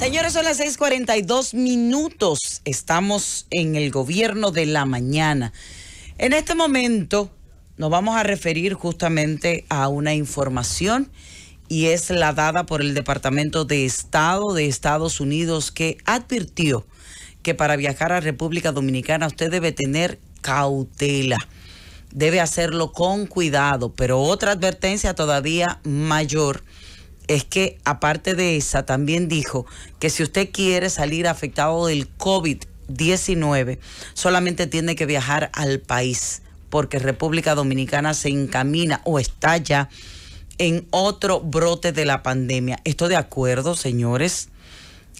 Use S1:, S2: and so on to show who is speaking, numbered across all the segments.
S1: Señores, son las 6:42 minutos. Estamos en el gobierno de la mañana. En este momento nos vamos a referir justamente a una información y es la dada por el Departamento de Estado de Estados Unidos que advirtió que para viajar a República Dominicana usted debe tener cautela. Debe hacerlo con cuidado, pero otra advertencia todavía mayor es que aparte de esa, también dijo que si usted quiere salir afectado del COVID-19, solamente tiene que viajar al país, porque República Dominicana se encamina o está ya en otro brote de la pandemia. Estoy de acuerdo, señores,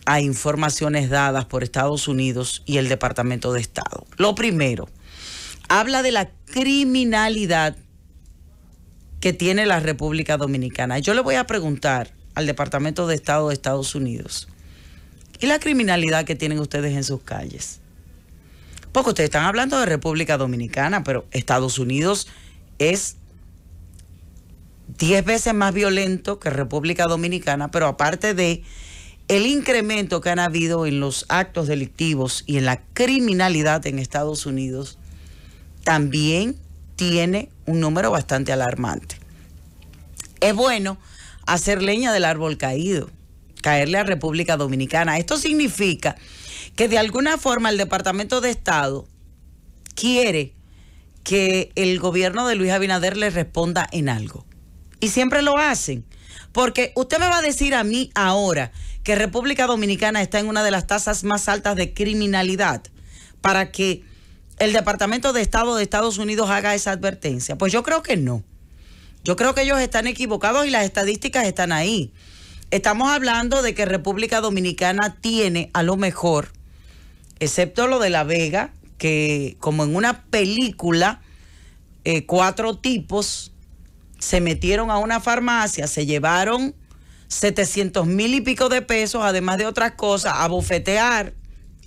S1: a informaciones dadas por Estados Unidos y el Departamento de Estado. Lo primero, habla de la criminalidad que tiene la República Dominicana. Yo le voy a preguntar al Departamento de Estado de Estados Unidos, ¿y la criminalidad que tienen ustedes en sus calles? Porque ustedes están hablando de República Dominicana, pero Estados Unidos es 10 veces más violento que República Dominicana, pero aparte de el incremento que han habido en los actos delictivos y en la criminalidad en Estados Unidos, también tiene un número bastante alarmante. Es bueno hacer leña del árbol caído, caerle a República Dominicana. Esto significa que de alguna forma el Departamento de Estado quiere que el gobierno de Luis Abinader le responda en algo. Y siempre lo hacen. Porque usted me va a decir a mí ahora que República Dominicana está en una de las tasas más altas de criminalidad para que el Departamento de Estado de Estados Unidos haga esa advertencia? Pues yo creo que no. Yo creo que ellos están equivocados y las estadísticas están ahí. Estamos hablando de que República Dominicana tiene a lo mejor, excepto lo de La Vega, que como en una película, eh, cuatro tipos se metieron a una farmacia, se llevaron 700 mil y pico de pesos, además de otras cosas, a bofetear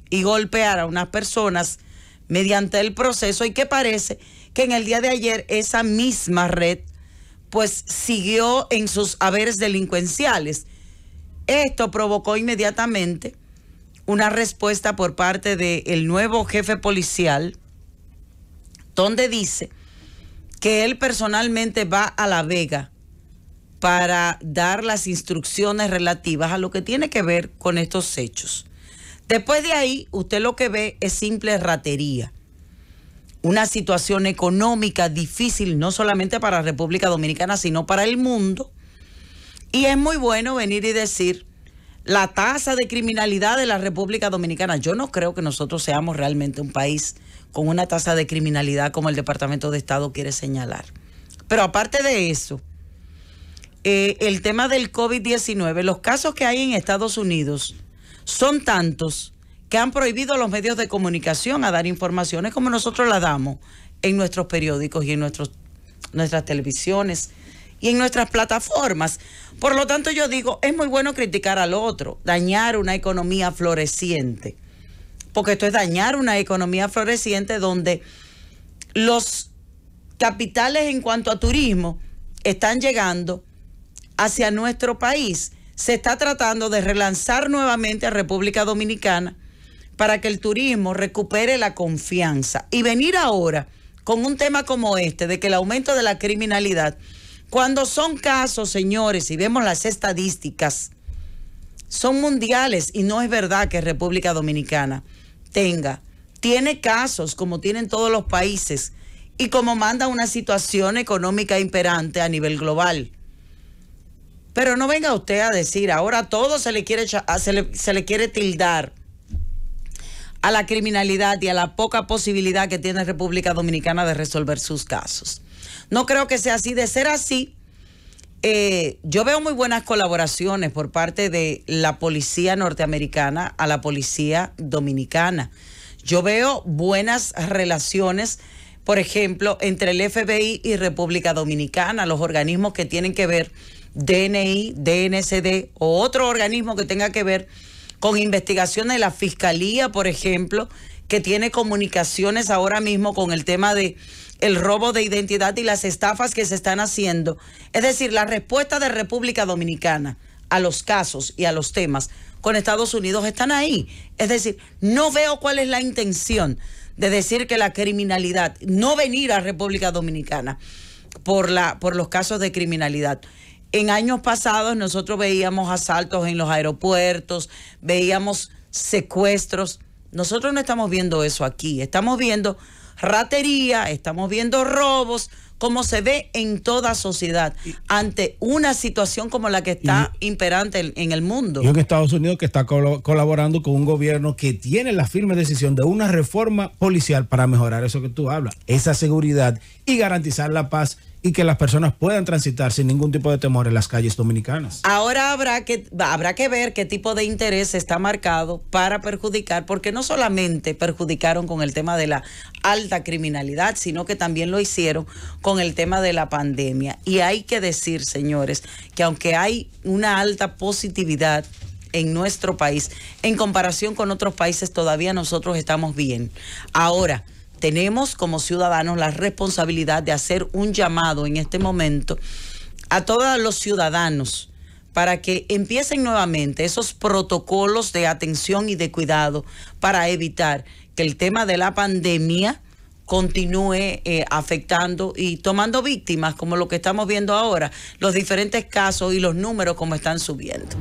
S1: y golpear a unas personas mediante el proceso y que parece que en el día de ayer esa misma red pues siguió en sus haberes delincuenciales. Esto provocó inmediatamente una respuesta por parte del nuevo jefe policial, donde dice que él personalmente va a La Vega para dar las instrucciones relativas a lo que tiene que ver con estos hechos. Después de ahí, usted lo que ve es simple ratería. Una situación económica difícil, no solamente para República Dominicana, sino para el mundo. Y es muy bueno venir y decir la tasa de criminalidad de la República Dominicana. Yo no creo que nosotros seamos realmente un país con una tasa de criminalidad como el Departamento de Estado quiere señalar. Pero aparte de eso, eh, el tema del COVID-19, los casos que hay en Estados Unidos son tantos que han prohibido a los medios de comunicación a dar informaciones como nosotros las damos en nuestros periódicos y en nuestras televisiones y en nuestras plataformas. Por lo tanto, yo digo, es muy bueno criticar al otro, dañar una economía floreciente, porque esto es dañar una economía floreciente donde los capitales en cuanto a turismo están llegando hacia nuestro país se está tratando de relanzar nuevamente a República Dominicana para que el turismo recupere la confianza. Y venir ahora con un tema como este, de que el aumento de la criminalidad, cuando son casos, señores, y vemos las estadísticas, son mundiales y no es verdad que República Dominicana tenga, tiene casos como tienen todos los países y como manda una situación económica imperante a nivel global. Pero no venga usted a decir, ahora todo se le quiere, se le, se le quiere tildar a la criminalidad y a la poca posibilidad que tiene República Dominicana de resolver sus casos. No creo que sea así. De ser así, eh, yo veo muy buenas colaboraciones por parte de la policía norteamericana a la policía dominicana. Yo veo buenas relaciones, por ejemplo, entre el FBI y República Dominicana, los organismos que tienen que ver DNI, DNCD o otro organismo que tenga que ver con investigaciones de la Fiscalía, por ejemplo, que tiene comunicaciones ahora mismo con el tema de el robo de identidad y las estafas que se están haciendo. Es decir, la respuesta de República Dominicana a los casos y a los temas con Estados Unidos están ahí. Es decir, no veo cuál es la intención de decir que la criminalidad, no venir a República Dominicana por, la, por los casos de criminalidad. En años pasados nosotros veíamos asaltos en los aeropuertos, veíamos secuestros. Nosotros no estamos viendo eso aquí, estamos viendo ratería, estamos viendo robos, como se ve en toda sociedad, ante una situación como la que está imperante en, el mundo.
S2: Y en Estados Unidos que está colaborando con un gobierno que tiene la firme decisión de una reforma policial para mejorar eso que tú hablas, esa seguridad y garantizar la paz y que las personas puedan transitar sin ningún tipo de temor en las calles dominicanas.
S1: Ahora habrá que, habrá que ver qué tipo de interés está marcado para perjudicar, porque no solamente perjudicaron con el tema de la alta criminalidad, sino que también lo hicieron con el tema de la pandemia. Y hay que decir, señores, que aunque hay una alta positividad en nuestro país, en comparación con otros países, todavía nosotros estamos bien. Ahora, tenemos como ciudadanos la responsabilidad de hacer un llamado en este momento a todos los ciudadanos para que empiecen nuevamente esos protocolos de atención y de cuidado para evitar que el tema de la pandemia continúe eh, afectando y tomando víctimas como lo que estamos viendo ahora, los diferentes casos y los números como están subiendo.